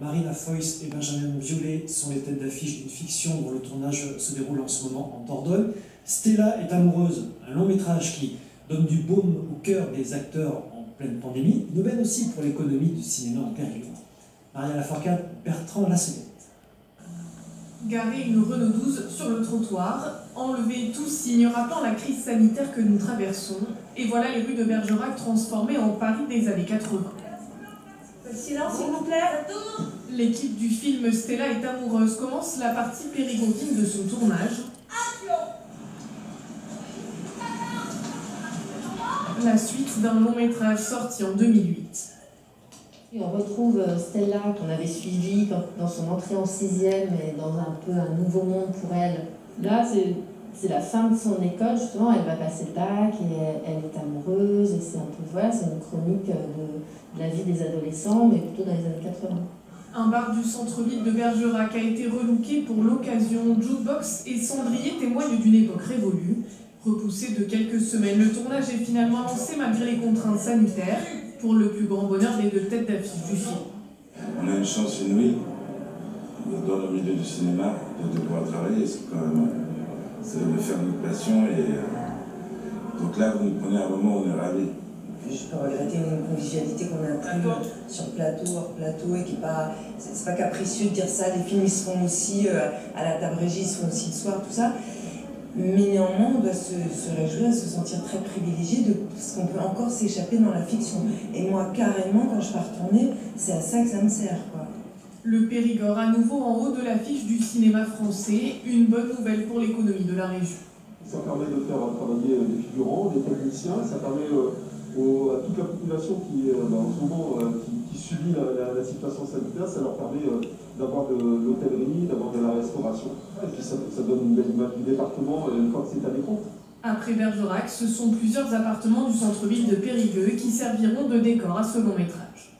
Marina Foïs et Benjamin Violet sont les têtes d'affiche d'une fiction dont le tournage se déroule en ce moment en Dordogne. Stella est amoureuse, un long métrage qui donne du baume au cœur des acteurs en pleine pandémie, une aubaine aussi pour l'économie du cinéma en péril. Maria Laforcade, Bertrand Lasselette. Garer une Renault 12 sur le trottoir, enlever tout signe rappelant la crise sanitaire que nous traversons, et voilà les rues de Bergerac transformées en Paris des années 80. Silence, s'il vous plaît. L'équipe du film Stella est amoureuse commence la partie périgontine de son tournage. La suite d'un long métrage sorti en 2008. Et on retrouve euh, Stella qu'on avait suivie dans son entrée en sixième et dans un peu un nouveau monde pour elle. Là, c'est la fin de son école, justement, elle va passer le bac et elle, est amoureuse et c'est un peu, voilà, c'est une chronique de, de, la vie des adolescents, mais plutôt dans les années 80. Un bar du centre-ville de Bergerac a été relooké pour l'occasion. Jukebox et cendrier témoignent d'une époque révolue. Repoussé de quelques semaines, le tournage est finalement lancé malgré les contraintes sanitaires, pour le plus grand bonheur des deux têtes d'affiche du film. On a une chance inouïe dans le milieu du cinéma de pouvoir travailler, c'est quand même c'est de faire notre passion et euh, donc là vous nous prenez un moment où on est ravis. Je peux regretter une convivialité qu'on a plus sur plateau, hors plateau, et qui n'est pas. C'est pas capricieux de dire ça, les films ils seront aussi euh, à la table régie, ils seront aussi le soir, tout ça. Mais néanmoins, on doit se, se réjouir, se sentir très privilégié de ce qu'on peut encore s'échapper dans la fiction. Et moi, carrément, quand je pars tourner, c'est à ça que ça me sert. Quoi. Le Périgord à nouveau en haut de l'affiche du cinéma français, une bonne nouvelle pour l'économie de la région. Ça permet de faire travailler des figurants, des techniciens, ça permet euh, à toute la population qui, euh, bah, en ce moment, euh, qui, subit la, situation sanitaire, ça leur permet euh, d'avoir de l'hôtellerie, d'avoir de la restauration. Et puis ça, donne une belle image du département une fois que c'est à l'écran. Après Bergerac, ce sont plusieurs appartements du centre-ville de Périgueux qui serviront de décor à ce long métrage.